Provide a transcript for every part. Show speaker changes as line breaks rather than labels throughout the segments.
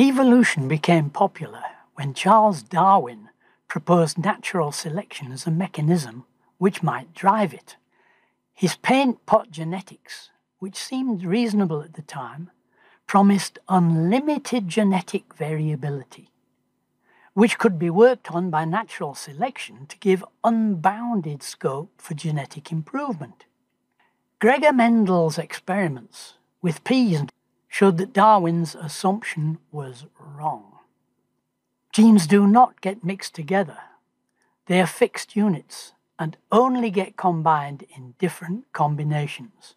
Evolution became popular when Charles Darwin proposed natural selection as a mechanism which might drive it. His paint pot genetics, which seemed reasonable at the time, promised unlimited genetic variability, which could be worked on by natural selection to give unbounded scope for genetic improvement. Gregor Mendel's experiments with peas showed that Darwin's assumption was wrong. Genes do not get mixed together. They are fixed units and only get combined in different combinations.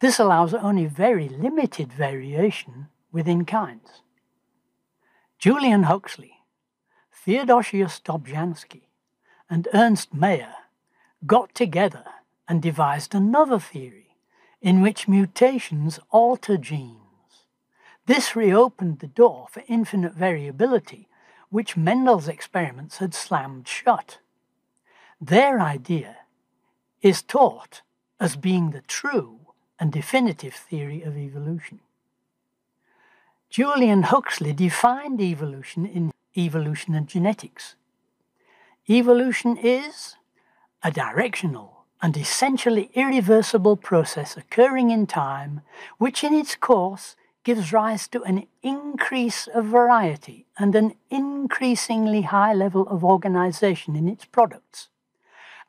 This allows only very limited variation within kinds. Julian Huxley, Theodosius Dobzhansky, and Ernst Mayr got together and devised another theory in which mutations alter genes. This reopened the door for infinite variability, which Mendel's experiments had slammed shut. Their idea is taught as being the true and definitive theory of evolution. Julian Huxley defined evolution in Evolution and Genetics. Evolution is a directional and essentially irreversible process occurring in time, which in its course gives rise to an increase of variety and an increasingly high level of organization in its products.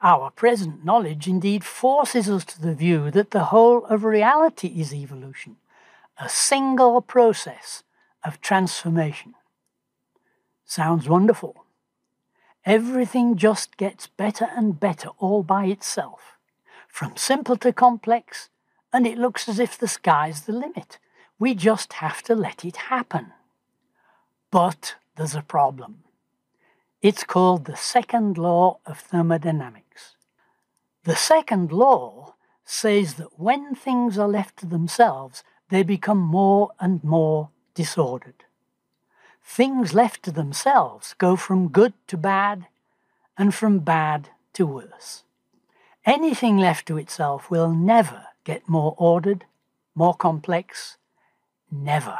Our present knowledge indeed forces us to the view that the whole of reality is evolution, a single process of transformation. Sounds wonderful. Everything just gets better and better all by itself, from simple to complex, and it looks as if the sky's the limit. We just have to let it happen. But there's a problem. It's called the second law of thermodynamics. The second law says that when things are left to themselves, they become more and more disordered. Things left to themselves go from good to bad and from bad to worse. Anything left to itself will never get more ordered, more complex, never.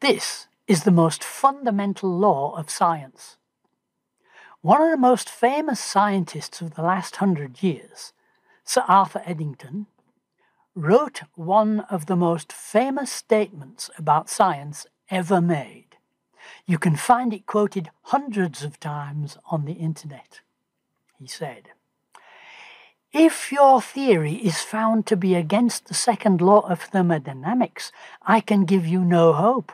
This is the most fundamental law of science. One of the most famous scientists of the last hundred years, Sir Arthur Eddington, wrote one of the most famous statements about science ever made. You can find it quoted hundreds of times on the internet. He said, if your theory is found to be against the second law of thermodynamics, I can give you no hope.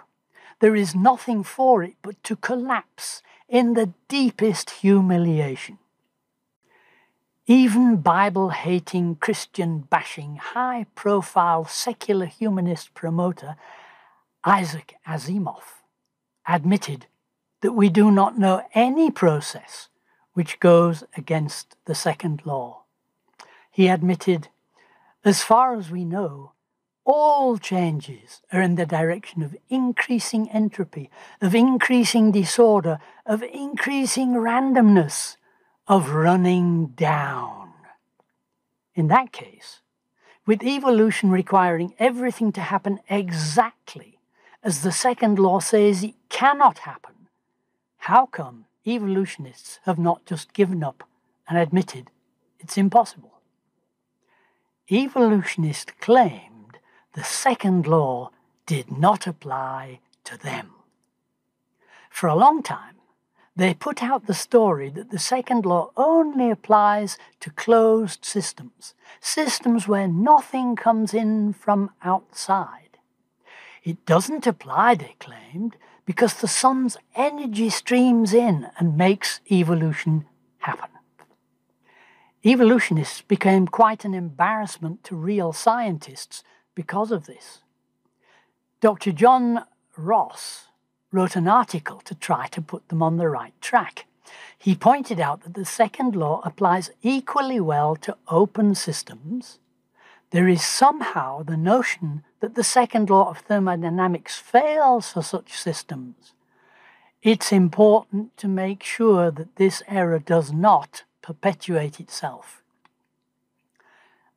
There is nothing for it but to collapse in the deepest humiliation. Even Bible hating, Christian bashing, high profile secular humanist promoter Isaac Asimov admitted that we do not know any process which goes against the second law. He admitted, as far as we know, all changes are in the direction of increasing entropy, of increasing disorder, of increasing randomness, of running down. In that case, with evolution requiring everything to happen exactly as the second law says it cannot happen, how come evolutionists have not just given up and admitted it's impossible? Evolutionists claimed the second law did not apply to them. For a long time, they put out the story that the second law only applies to closed systems, systems where nothing comes in from outside. It doesn't apply, they claimed, because the sun's energy streams in and makes evolution happen. Evolutionists became quite an embarrassment to real scientists because of this. Dr. John Ross wrote an article to try to put them on the right track. He pointed out that the second law applies equally well to open systems. There is somehow the notion that the second law of thermodynamics fails for such systems. It's important to make sure that this error does not perpetuate itself.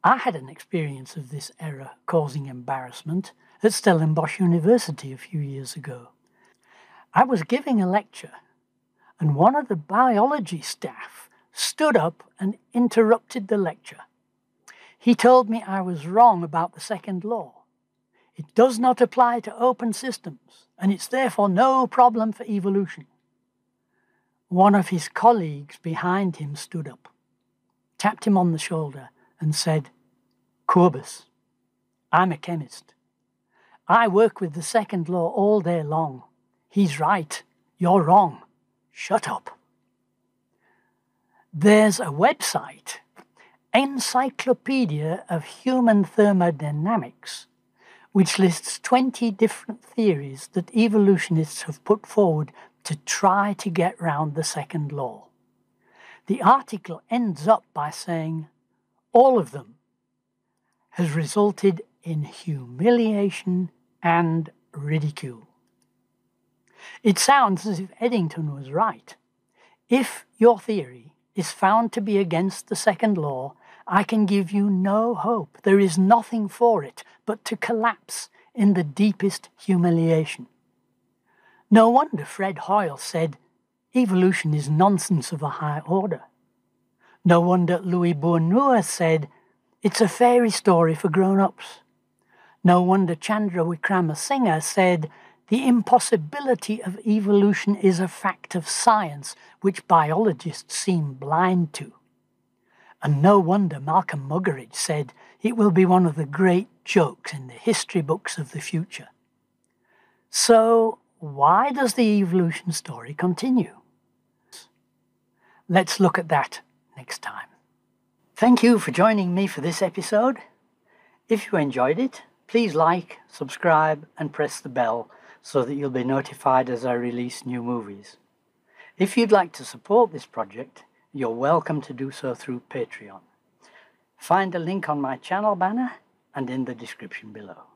I had an experience of this error causing embarrassment at Stellenbosch University a few years ago. I was giving a lecture, and one of the biology staff stood up and interrupted the lecture. He told me I was wrong about the second law. It does not apply to open systems, and it's therefore no problem for evolution. One of his colleagues behind him stood up, tapped him on the shoulder, and said, Corbus, I'm a chemist. I work with the second law all day long. He's right. You're wrong. Shut up. There's a website, Encyclopedia of Human Thermodynamics, which lists 20 different theories that evolutionists have put forward to try to get round the second law. The article ends up by saying all of them has resulted in humiliation and ridicule. It sounds as if Eddington was right. If your theory is found to be against the second law, I can give you no hope. There is nothing for it but to collapse in the deepest humiliation. No wonder Fred Hoyle said, evolution is nonsense of a high order. No wonder Louis Bounoure said, it's a fairy story for grown-ups. No wonder Chandra Wickramasinghe said, the impossibility of evolution is a fact of science which biologists seem blind to. And no wonder Malcolm Muggeridge said it will be one of the great jokes in the history books of the future. So, why does the evolution story continue? Let's look at that next time. Thank you for joining me for this episode. If you enjoyed it, please like, subscribe, and press the bell so that you'll be notified as I release new movies. If you'd like to support this project, you're welcome to do so through Patreon. Find a link on my channel banner and in the description below.